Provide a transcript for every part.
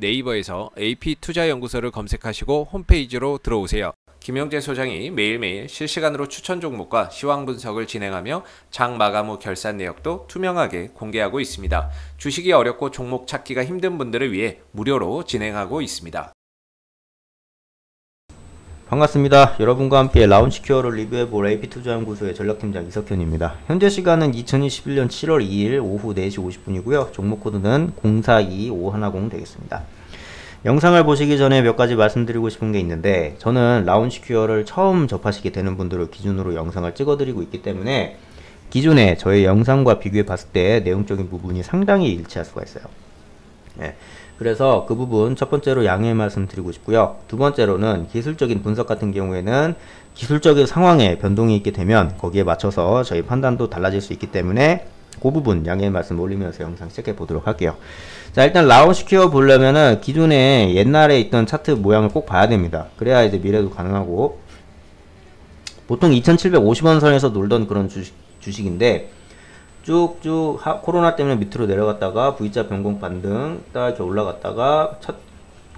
네이버에서 AP투자연구소를 검색하시고 홈페이지로 들어오세요. 김영재 소장이 매일매일 실시간으로 추천 종목과 시황 분석을 진행하며 장 마감 후 결산 내역도 투명하게 공개하고 있습니다. 주식이 어렵고 종목 찾기가 힘든 분들을 위해 무료로 진행하고 있습니다. 반갑습니다. 여러분과 함께 라운치큐어를 리뷰해볼 AP투자연구소의 전략팀장 이석현입니다. 현재 시간은 2021년 7월 2일 오후 4시 50분이고요. 종목 코드는 042510 되겠습니다. 영상을 보시기 전에 몇 가지 말씀드리고 싶은 게 있는데 저는 라운치큐어를 처음 접하시게 되는 분들을 기준으로 영상을 찍어드리고 있기 때문에 기존에 저의 영상과 비교해 봤을 때 내용적인 부분이 상당히 일치할 수가 있어요. 네. 그래서 그 부분 첫 번째로 양해 말씀드리고 싶고요. 두 번째로는 기술적인 분석 같은 경우에는 기술적인 상황에 변동이 있게 되면 거기에 맞춰서 저희 판단도 달라질 수 있기 때문에 그 부분 양해 말씀 올리면서 영상 시작해 보도록 할게요. 자 일단 라운 시큐어 보려면은 기존에 옛날에 있던 차트 모양을 꼭 봐야 됩니다. 그래야 이제 미래도 가능하고 보통 2750원 선에서 놀던 그런 주식, 주식인데 쭉쭉 하, 코로나 때문에 밑으로 내려갔다가 V자 변공 반등 딱 이렇게 올라갔다가 첫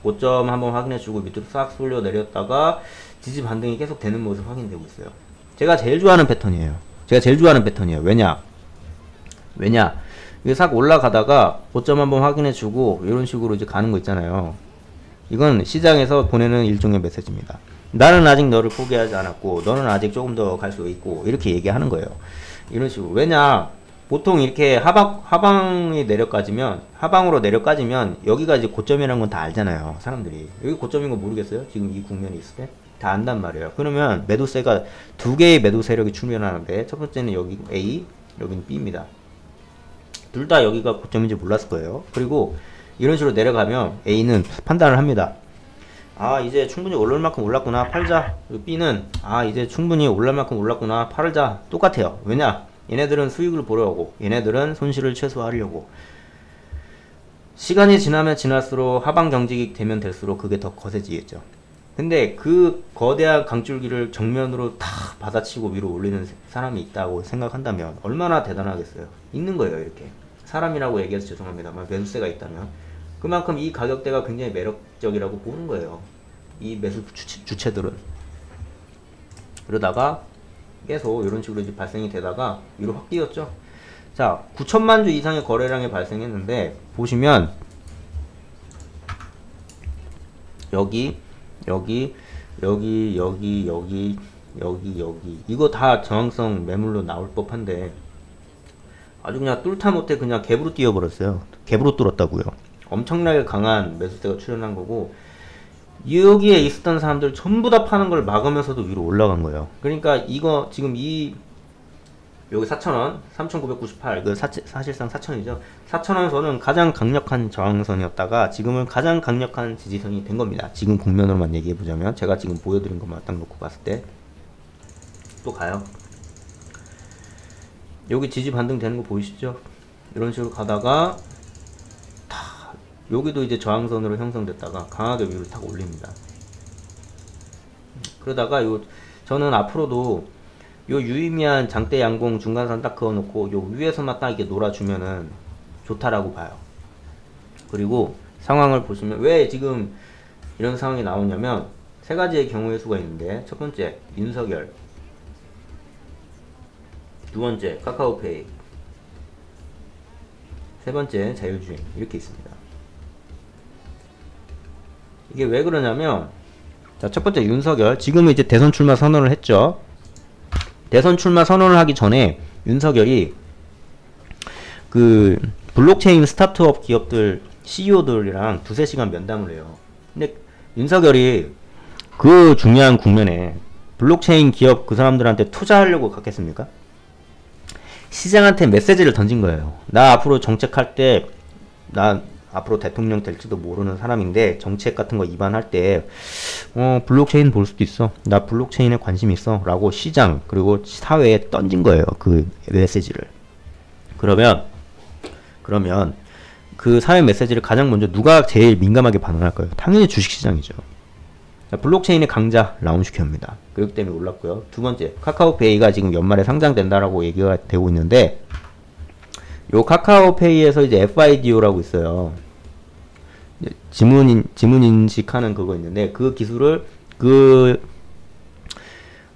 고점 한번 확인해주고 밑으로 싹 쏠려 내렸다가 지지 반등이 계속 되는 모습 확인되고 있어요. 제가 제일 좋아하는 패턴이에요. 제가 제일 좋아하는 패턴이에요. 왜냐? 왜냐? 이게 싹 올라가다가 고점 한번 확인해주고 이런 식으로 이제 가는 거 있잖아요. 이건 시장에서 보내는 일종의 메시지입니다. 나는 아직 너를 포기하지 않았고 너는 아직 조금 더 갈 수 있고 이렇게 얘기하는 거예요. 이런 식으로 왜냐? 보통 이렇게 하방, 하방이 내려까지면, 하방으로 내려까지면, 여기가 이제 고점이라는 건 다 알잖아요. 사람들이. 여기 고점인 거 모르겠어요? 지금 이 국면이 있을 때? 다 안단 말이에요. 그러면 매도세가 두 개의 매도 세력이 출현하는데, 첫 번째는 여기 A, 여기는 B입니다. 둘 다 여기가 고점인지 몰랐을 거예요. 그리고 이런 식으로 내려가면 A는 판단을 합니다. 아, 이제 충분히 올릴 만큼 올랐구나. 팔자. B는, 아, 이제 충분히 올릴 만큼 올랐구나. 팔자. 똑같아요. 왜냐? 얘네들은 수익을 보려고 얘네들은 손실을 최소화하려고. 시간이 지나면 지날수록 하방 경직이 되면 될수록 그게 더 거세지겠죠. 근데 그 거대한 강줄기를 정면으로 다 받아치고 위로 올리는 사람이 있다고 생각한다면 얼마나 대단하겠어요. 있는 거예요 이렇게. 사람이라고 얘기해서 죄송합니다만 매수세가 있다면. 그만큼 이 가격대가 굉장히 매력적이라고 보는 거예요. 이 매수 주체, 주체들은. 그러다가 계속 이런 식으로 이제 발생이 되다가 위로 확 뛰었죠. 자, 9천만 주 이상의 거래량이 발생했는데 보시면 여기 여기 여기 여기 여기 여기 여기 이거 다 저항성 매물로 나올 법한데 아주 그냥 뚫다 못해 그냥 갭으로 뛰어버렸어요. 갭으로 뚫었다고요. 엄청나게 강한 매수세가 출현한 거고 여기에 있었던 사람들 전부 다 파는 걸 막으면서도 위로 올라간 거예요. 그러니까 이거 지금 이 여기 4,000원, 3,998, 그 사, 사실상 4,000이죠. 4,000원 선은 가장 강력한 저항선이었다가 지금은 가장 강력한 지지선이 된 겁니다. 지금 국면으로만 얘기해 보자면 제가 지금 보여드린 것만 딱 놓고 봤을 때 또 가요. 여기 지지 반등 되는 거 보이시죠? 이런 식으로 가다가 여기도 이제 저항선으로 형성됐다가 강하게 위로 탁 올립니다. 그러다가 요 저는 앞으로도 요 유의미한 장대 양봉 중간선 딱 그어놓고 요 위에서만 딱 이렇게 놀아주면은 좋다라고 봐요. 그리고 상황을 보시면 왜 지금 이런 상황이 나오냐면 세 가지의 경우의 수가 있는데 첫 번째 윤석열 두 번째 카카오페이 세 번째 자율주행 이렇게 있습니다. 이게 왜 그러냐면 자, 첫 번째 윤석열 지금은 이제 대선 출마 선언을 했죠. 대선 출마 선언을 하기 전에 윤석열이 그 블록체인 스타트업 기업들 CEO들이랑 두세 시간 면담을 해요. 근데 윤석열이 그 중요한 국면에 블록체인 기업 그 사람들한테 투자하려고 갔겠습니까? 시장한테 메시지를 던진 거예요. 나 앞으로 정책할 때 나 앞으로 대통령 될지도 모르는 사람인데 정책 같은 거 입안할 때 어, 블록체인 볼 수도 있어. 나 블록체인에 관심 있어. 라고 시장 그리고 사회에 던진 거예요. 그 메시지를. 그러면 그러면 그 사회 메시지를 가장 먼저 누가 제일 민감하게 반응할까요? 당연히 주식시장이죠. 블록체인의 강자 라온시큐어입니다. 그렇기 때문에 올랐고요. 두 번째 카카오페이가 지금 연말에 상장된다라고 얘기가 되고 있는데 요 카카오페이에서 이제 FIDO라고 있어요. 지문 인, 지문 인식하는 그거 있는데 그 기술을 그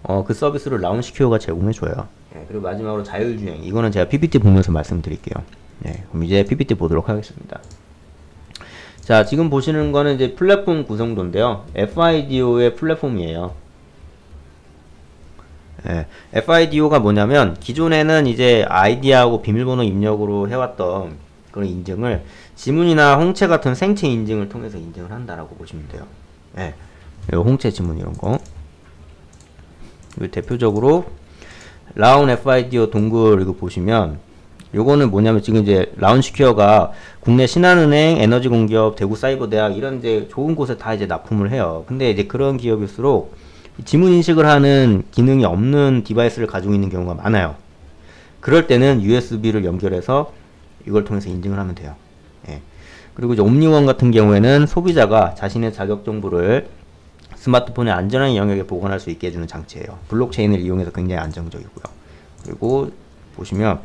어, 그 서비스를 라운시큐어가 제공해 줘요. 네, 그리고 마지막으로 자율주행. 이거는 제가 PPT 보면서 말씀드릴게요. 네, 그럼 이제 PPT 보도록 하겠습니다. 자, 지금 보시는 거는 이제 플랫폼 구성도인데요. FIDO의 플랫폼이에요. 예, FIDO가 뭐냐면 기존에는 이제 아이디하고 비밀번호 입력으로 해왔던 그런 인증을 지문이나 홍채 같은 생체 인증을 통해서 인증을 한다라고 보시면 돼요. 예, 요 홍채 지문 이런 거. 그리고 대표적으로 라온 FIDO dongle 이거 보시면 요거는 뭐냐면 지금 이제 라온시큐어가 국내 신한은행, 에너지공기업, 대구사이버대학 이런 이제 좋은 곳에 다 이제 납품을 해요. 근데 이제 그런 기업일수록 지문 인식을 하는 기능이 없는 device를 가지고 있는 경우가 많아요. 그럴 때는 USB를 연결해서 이걸 통해서 인증을 하면 돼요. 예. 그리고 이제 옴니원 같은 경우에는 소비자가 자신의 자격 정보를 스마트폰의 안전한 영역에 보관할 수 있게 해주는 장치예요. 블록체인을 이용해서 굉장히 안정적이고요. 그리고 보시면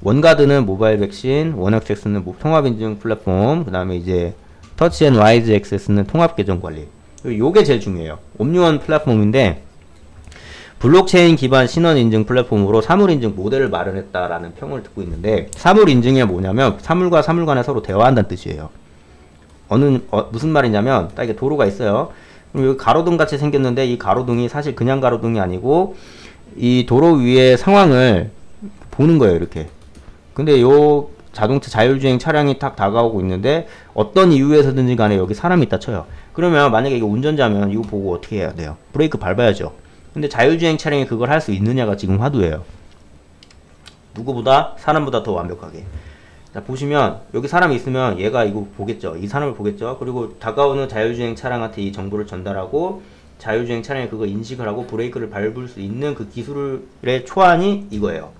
원가드는 모바일 백신, 원액세스는 통합 인증 플랫폼, 그 다음에 이제 터치 앤 와이즈 액세스는 통합 계정 관리. 요게 제일 중요해요. 옴니원 플랫폼인데 블록체인 기반 신원 인증 플랫폼으로 사물 인증 모델을 마련했다라는 평을 듣고 있는데 사물 인증이 뭐냐면 사물과 사물 간에 서로 대화한다는 뜻이에요. 어느 어, 무슨 말이냐면 딱 이게 도로가 있어요. 그럼 여기 가로등 같이 생겼는데 이 가로등이 사실 그냥 가로등이 아니고 이 도로 위의 상황을 보는 거예요, 이렇게. 근데 요 자동차 자율주행 차량이 딱 다가오고 있는데 어떤 이유에서든지 간에 여기 사람이 있다 쳐요. 그러면 만약에 이거 운전자면 이거 보고 어떻게 해야 돼요? 브레이크 밟아야죠. 근데 자율주행 차량이 그걸 할 수 있느냐가 지금 화두예요. 누구보다 사람보다 더 완벽하게. 자, 보시면 여기 사람이 있으면 얘가 이거 보겠죠. 이 사람을 보겠죠. 그리고 다가오는 자율주행 차량한테 이 정보를 전달하고 자율주행 차량이 그거 인식을 하고 브레이크를 밟을 수 있는 그 기술의 초안이 이거예요.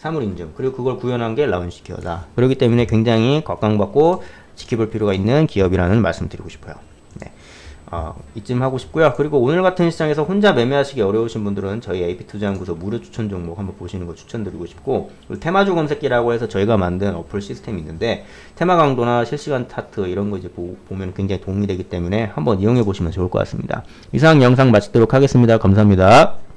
사물 인증. 그리고 그걸 구현한 게 라운시키어다. 그렇기 때문에 굉장히 각광받고 지켜볼 필요가 있는 기업이라는 말씀 드리고 싶어요. 네. 어, 이쯤 하고 싶고요. 그리고 오늘 같은 시장에서 혼자 매매하시기 어려우신 분들은 저희 AP투자연구소 무료 추천 종목 한번 보시는 거 추천드리고 싶고 테마주 검색기라고 해서 저희가 만든 어플 시스템이 있는데 테마 강도나 실시간 차트 이런 거 이제 보, 보면 굉장히 도움이 되기 때문에 한번 이용해 보시면 좋을 것 같습니다. 이상 영상 마치도록 하겠습니다. 감사합니다.